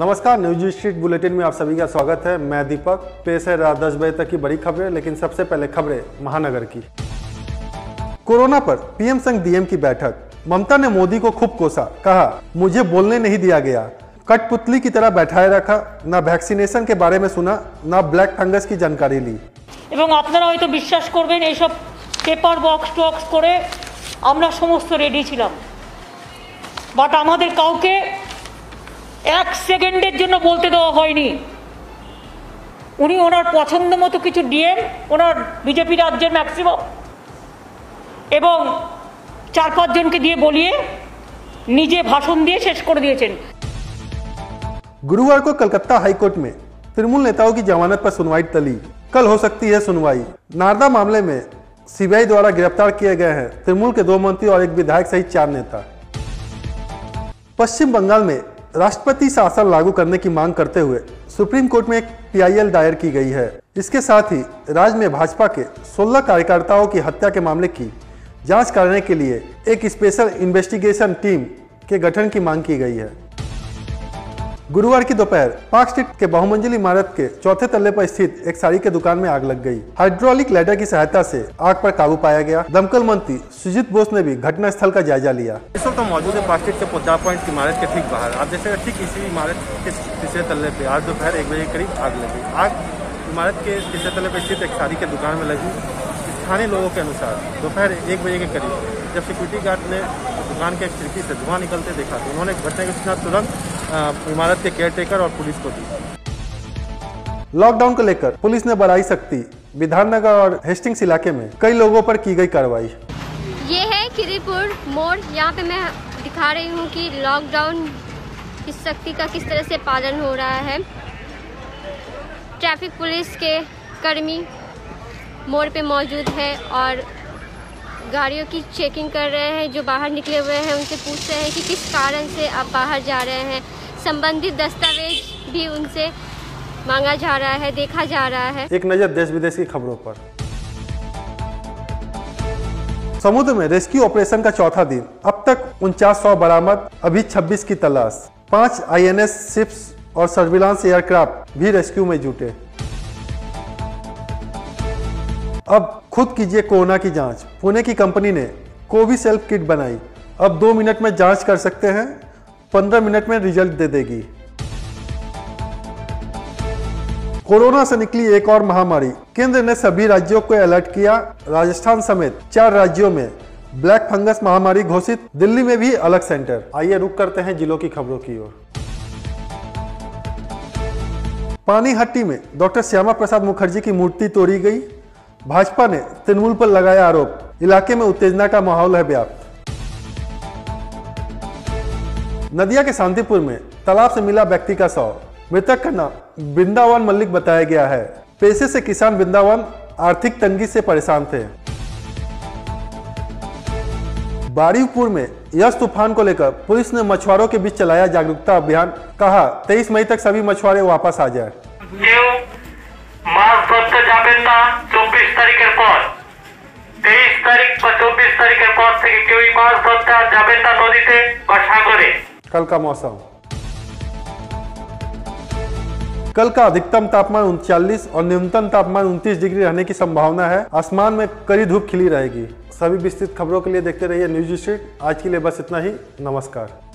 नमस्कार news street bulletin में आप सभी का स्वागत है मैं दीपक पेश है रात दस बजे तक की बड़ी खबरें लेकिन सबसे पहले खबरें महानगर की कोरोना पर पीएम संग डीएम की बैठक ममता ने मोदी को खूब कोसा कहा मुझे बोलने नहीं दिया गया कठपुतली की तरह बैठाए रखा न वैक्सीनेशन के बारे में सुना न ब्लैक फंगस की जानकारी ली এবং আপনারা হয়তো বিশ্বাস করবেন এইসব পেপার বক্স টক্স করে আমরা সমস্ত রেডি ছিলাম বাট আমাদের কাউকে এক সেকেন্ডের জন্য বলতে দেওয়া হয়নি উনি ওনার পছন্দ মতো কিছু ডিএম ওনার বিজেপি রাজ্যের ম্যাক্সিমাম এবং চার পাঁচজনকে দিয়ে বলিয়ে নিজে ভাষণ দিয়ে শেষ করে দিয়েছেন गुरुवार को कलकत्ता हाईकोर्ट में तृणमूल नेताओं की जमानत पर सुनवाई टली कल हो सकती है सुनवाई नारदा मामले में सीबीआई द्वारा गिरफ्तार किए गए हैं तृणमूल के दो मंत्री और एक विधायक सहित चार नेता पश्चिम बंगाल में राष्ट्रपति शासन लागू करने की मांग करते हुए सुप्रीम कोर्ट में एक पीआईएल दायर की गई है। इसके साथ ही राज्य में भाजपा के 16 कार्यकर्ताओं की हत्या के मामले की जाँच करने के लिए एक स्पेशल इन्वेस्टिगेशन टीम के गठन की मांग की गई है। गुरुवार की दोपहर पार्क स्ट्रीट के बहुमंजिल इमारत के चौथे तल्ले पर स्थित एक साड़ी के दुकान में आग लग गई। हाइड्रोलिक लैडर की सहायता से आग पर काबू पाया गया। दमकल मंत्री सुजीत बोस ने भी घटना स्थल का जायजा लिया। इस वक्त मौजूद है प्लास्टिक के पोचा पॉइंट इमारत के ठीक बाहर। आप देख सकते ठीक इसी इमारत के तीसरे तल्ले पे आज दोपहर एक बजे के करीब आग लगी आग इमारत के तीसरे तल्ले पे स्थित एक साड़ी के दुकान में लगी। स्थानीय लोगों के अनुसार दोपहर एक बजे के करीब जब सिक्योरिटी गार्ड ने दुकान के खिड़की से धुआँ निकलते देखा तो उन्होंने घटना की सूचना तुरंत इमारत के केयरटेकर और पुलिस को दी। लॉकडाउन को लेकर पुलिस ने बढ़ाई सख्ती विधाननगर और हेस्टिंग्स इलाके में कई लोगों पर की गई कार्रवाई। ये है किरीपुर मोड़। यहाँ पे मैं दिखा रही हूँ कि लॉकडाउन की सख्ती का किस तरह से पालन हो रहा है। ट्रैफ़िक पुलिस के कर्मी मोड़ पे मौजूद है और गाड़ियों की चेकिंग कर रहे हैं। जो बाहर निकले हुए हैं उनसे पूछ रहे हैं कि किस कारण से आप बाहर जा रहे हैं। संबंधित दस्तावेज़ भी उनसे मांगा जा रहा है, देखा जा रहा है। एक नज़र देश विदेश की खबरों पर। समुद्र में रेस्क्यू ऑपरेशन का चौथा दिन। अब तक उनचास सौ बरामद, अभी 26 की तलाश। पाँच आईएनएस शिप्स और सर्विलांस एयरक्राफ्ट भी रेस्क्यू में जुटे। अब खुद कीजिए कोरोना की जाँच। पुणे की कंपनी ने कोविसेल्फ किट बनाई। अब दो मिनट में जाँच कर सकते हैं। पंद्रह मिनट में रिज़ल्ट दे देगी। कोरोना से निकली एक और महामारी। केंद्र ने सभी राज्यों को अलर्ट किया। राजस्थान समेत चार राज्यों में ब्लैक फंगस महामारी घोषित। दिल्ली में भी अलग सेंटर। आइए रुक करते हैं जिलों की खबरों की ओर। पानीहट्टी में डॉक्टर श्यामा प्रसाद मुखर्जी की मूर्ति तोड़ी गई। भाजपा ने तृणमूल पर लगाया आरोप। इलाके में उत्तेजना का माहौल है व्याप्त। नदिया के शांतिपुर में तालाब से मिला व्यक्ति का शव मृतक का नाम वृंदावन मल्लिक बताया गया है पेशे से किसान वृंदावन आर्थिक तंगी से परेशान थे बारीपुर में यश तूफान को लेकर पुलिस ने मछुआरों के बीच चलाया जागरूकता अभियान कहा 23 मई तक सभी मछुआरे वापस आ जाए কেউ মাছ ধরতে যাবেন না চব্বিশ তারিখের পর তেইশ তারিখ বা চব্বিশ তারিখের পর থেকে কেউই মাছ ধরতে আর যাবেন না নদীতে বা সাগরে कल का मौसम। कल का अधिकतम तापमान उनचालीस और न्यूनतम तापमान 29 डिग्री रहने की संभावना है। आसमान में कड़ी धूप खिली रहेगी। सभी विस्तृत खबरों के लिए देखते रहिए न्यूज़ स्ट्रीट। आज के लिए बस इतना ही। नमस्कार।